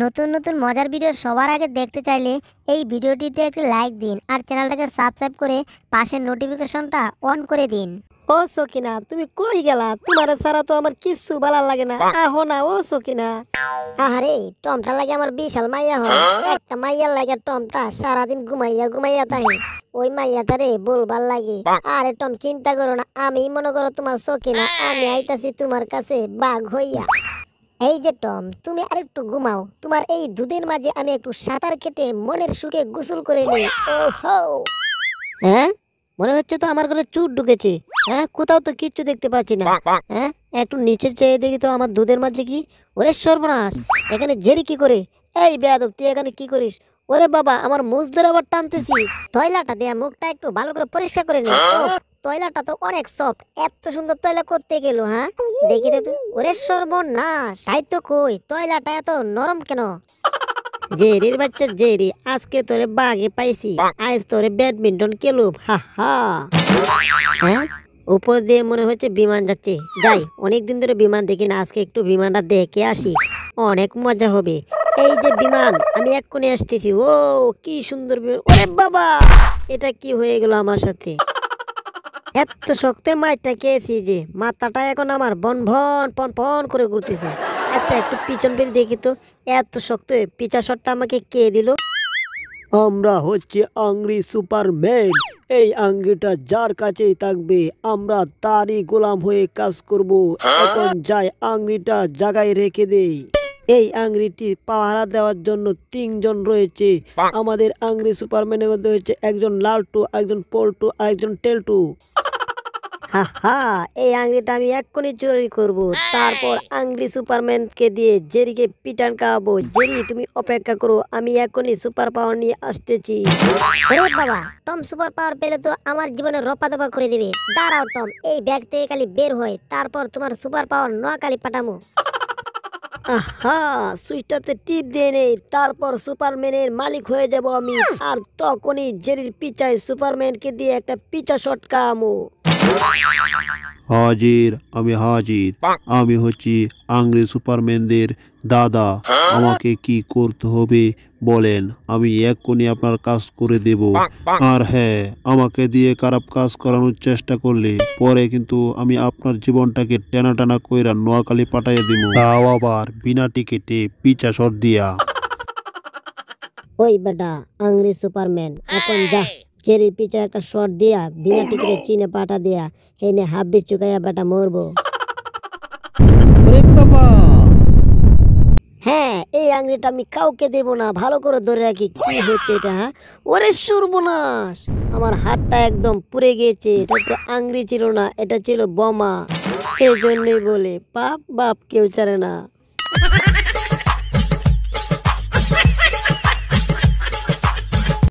নতুন নতুন মজার ভিডিও সবার আগে দেখতে চাইলে এই ভিডিওটিতে একটি লাইক দিন আর চ্যানেলটাকে সাবস্ক্রাইব করে পাশের নোটিফিকেশনটা অন করে দিন। ও সকিনা তুমি কই গেলা? তোমার ছাড়া তো আমার কিচ্ছু ভালো লাগে না। আহো না ও সকিনা। আরে টমটা লাগে আমার বিশাল মাইয়া হয়। একটা মাইয়ার লাগে টমটা সারাদিন ঘুমাইয়া ঘুমাইয়া তাই ওই মাইয়াটা রে বলবার লাগে আরে টম চিন্তা করো না আমি মনে করো তোমার সকিনা আমি আইতাছি তোমার কাছে বাঘ হইয়া। এই যে টম, তুমি আরেকটু ঘুমাও। তোমার এই দুদিন মাঝে আমি একটু সাঁতার কেটে মনের সুখে গোসল করে নিই। হ্যাঁ? মনে হচ্ছে তো আমার ঘরে চুট ঢুকেছে। হ্যাঁ? কোথাও তো কিচ্ছু দেখতে পাচ্ছি না। হ্যাঁ? একটু নিচে চেয়ে দেখি তো আমার দুধের মাঝে কি? ওরে সর্বনাশ! এখানে জেরি কি করে? এই বেয়াদব, তুই এখানে কি করিস? ওরে বাবা আমার মুখ ধরে আবার টানতেছি তয়লাটা দেয়া মুখটা একটু ভালো করে পরিষ্কার করে নে। তয়লাটা তো অনেক সফট এত সুন্দর তয়লা করতে গেল হ্যাঁ? দেখি তো ওরে সর্বনাশ। তাই তো কই তয়লাটা এত নরম কেন? জেরির বাচ্চা জেরি আজকে তোরে বাগে পাইছি। আজ তোরে ব্যাডমিন্টন খেলুম হা হা। হ্যাঁ? উপর দিয়ে মনে হচ্ছে বিমান যাচ্ছে। যাই অনেকদিন ধরে বিমান দেখি না আজকে একটু বিমানটা দেখে আসি। অনেক মজা হবে। এই যে বিমান, আমি এক্ষুনি আসতেছি। ও, কি সুন্দর বিমান। ওরে বাবা, এটা কি হয়ে গেল আমার সাথে? এত শক্তে মাইটা খেয়েছি যে? মাথাটা এখন আমার বন ভন, পন পন করে ঘুরতেছে। আচ্ছা একটু পিছন ফিরে দেখি তো, এত শক্ত পিছা শটটা আমাকে কে দিল? আমরা হচ্ছে আংরি সুপারম্যান। এই আংরিটা যার কাছেই থাকবে, আমরা তারই গোলাম হয়ে কাজ করব। এখন যাই আংরিটা জায়গায় রেখে দেই। এই আংরিটি পাহারা দেওয়ার জন্য তিনজন রয়েছে। আমাদের আংরি সুপারম্যানের মধ্যে হচ্ছে একজন লালটু একজন পল্টু আর একজন টেলটু। হা হা এই আংরিটা আমি এক্ষুনি চুরি করব। তারপর আংরি সুপারম্যানকে দিয়ে জেরিকে পিটান খাওয়াবো। জেরি তুমি অপেক্ষা করো আমি এক্ষুনি সুপার পাওয়ার নিয়ে আসতেছি। বাবা টম সুপার পাওয়ার পেলে তো আমার জীবনে রপা দপা করে দিবে। দাঁড়াও টম এই ব্যাগ থেকে খালি বের হয় তারপর তোমার সুপার পাওয়ার নোয়াখালি পাঠামো। আহা, সুইচটাতে টিপ দিয়ে নেই, তারপর সুপারম্যানের মালিক হয়ে যাব আমি। আর তখনই জেরির পিচায় সুপারম্যানকে দিয়ে একটা পিচা শট কামো হাজির আমি হাজির। আমি হচ্ছি আংরে সুপারম্যানদের দাদা। আমাকে কি করতে হবে বলেন আমি এক্ষুনি আপনার কাজ করে দেব। আর হ্যাঁ আমাকে দিয়ে খারাপ কাজ করানোর চেষ্টা করলে পরে কিন্তু আমি আপনার জীবনটাকে টানা টানা কইরা নোয়াখালী পাঠাইয়া দিব। তাও আবার বিনা টিকিটে পিচা শট দিয়া। ওই বেটা আংরি সুপারম্যান এখন যা। চেরির পিছে একটা শট দিয়া বিনা টিকিটে চিনে পাঠা দিয়া হেনে হাব্বি চুকাইয়া বেটা মরবো। হ্যাঁ এই আংরিটা আমি কাউকে দেব না ভালো করে ধরে রাখি কি হচ্ছে এটা হ্যাঁ? ওরে সর্বনাশ! আমার হাতটা একদম পুড়ে গিয়েছে এটা তো আংরি ছিল না এটা ছিল বোমা। এই জন্যই বলে বাপ বাপ কেউ চারে না।